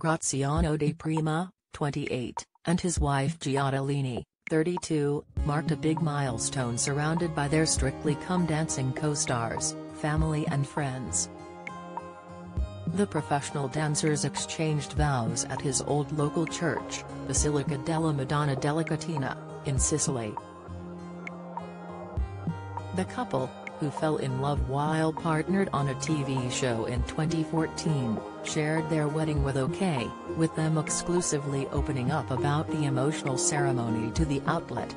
Graziano Di Prima, 28, and his wife Giada Lini, 32, marked a big milestone surrounded by their Strictly Come Dancing co-stars, family and friends. The professional dancers exchanged vows at his old local church, Basilica della Madonna della Catena, in Sicily. The couple, who fell in love while partnered on a TV show in 2014, shared their wedding with OK, with them exclusively opening up about the emotional ceremony to the outlet.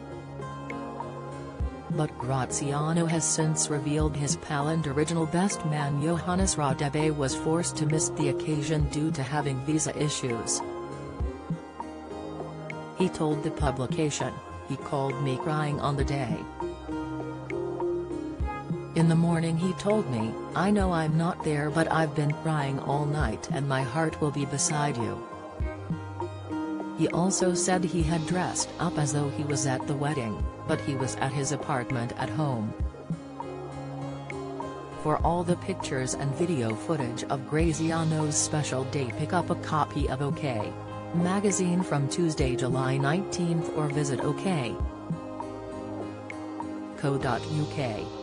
But Graziano has since revealed his pal and original best man Johannes Radebe was forced to miss the occasion due to having visa issues. He told the publication, he called me crying on the day. In the morning he told me, I know I'm not there but I've been crying all night and my heart will be beside you. He also said he had dressed up as though he was at the wedding, but he was at his apartment at home. For all the pictures and video footage of Graziano's special day pick up a copy of OK magazine from Tuesday July 19th or visit OK. Co.uk